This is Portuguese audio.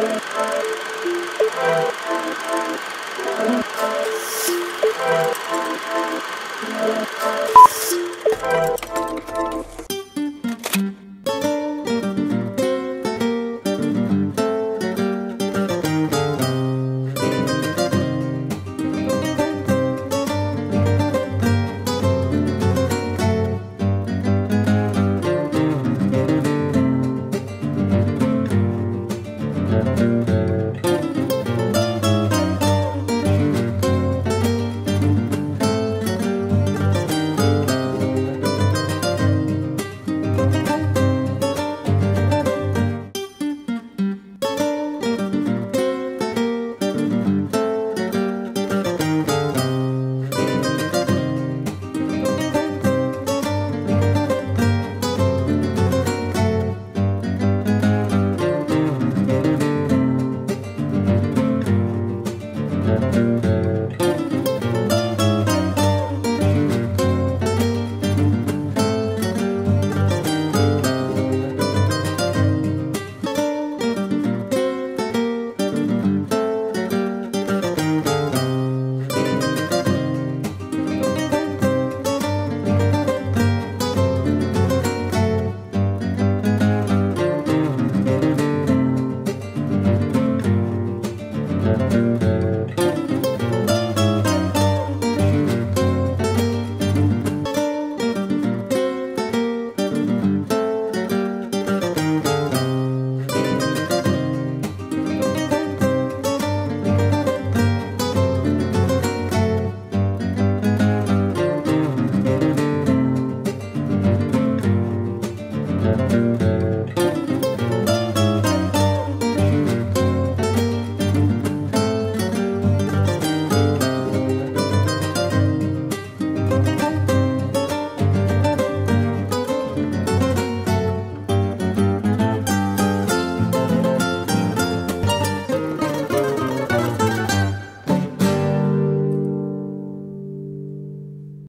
Thank